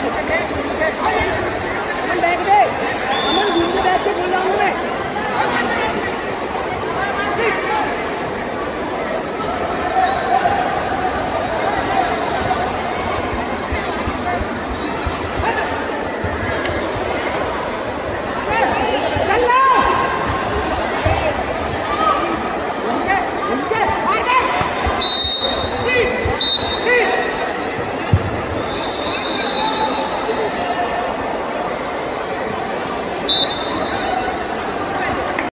Hadi.